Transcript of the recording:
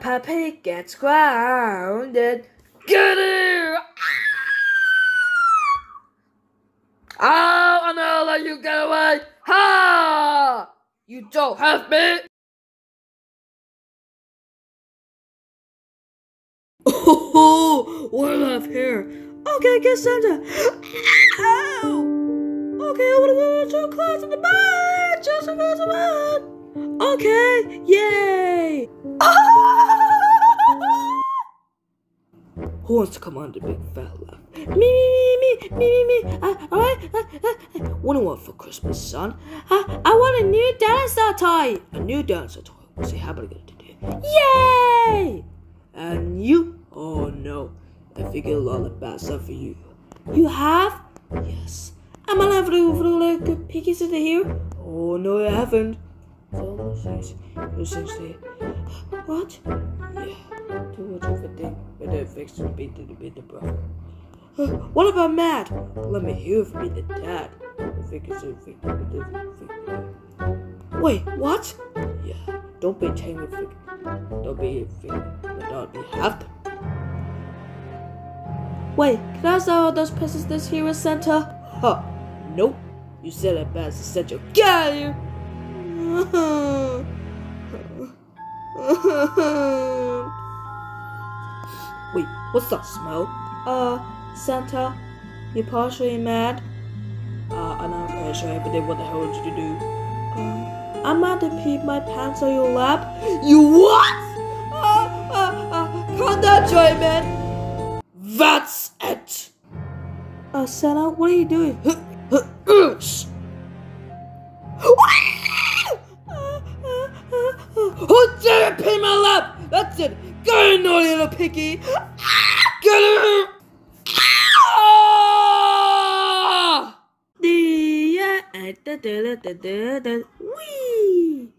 Peppa Pig gets grounded. Get it! Oh, I'm gonna let you get away! Ha! You don't have me! Oh, I have here? Okay, get Santa. Ow! Okay, I wanna go to class in the bed. Just to go to bed. Okay, yay! Who wants to come on the big fat? Me, me, me, me, me, me, me. Uh, all right. Uh, uh, what do you want for Christmas, son? Uh, I want a new dinosaur toy. A new dinosaur toy. Say, how about it today? Yay! And you? Oh no, I figured a lot of bad stuff for you. You have? Yes. Am I to for the like piggy sitter here? Oh no, I haven't. You what? Yeah, too much of a thing, but they fixed to be the bit the brother. What about Matt? Let me hear from the dad. Wait, what? Yeah, don't be tamed with Don't be don't be half them. Wait, can I sell all those presents this at Santa? Huh, nope. You said it best your get out of. Wait, what's that smell? Uh, Santa, you're partially mad. Uh, and I'm pretty sure everything what the hell did you do? Um, I'm mad to pee my pants on your lap. You what? Uh, uh, uh, calm down, Joy, man. That's it. Uh, Santa, what are you doing? Who little piggy. Get him. Ah! The eh, Wee.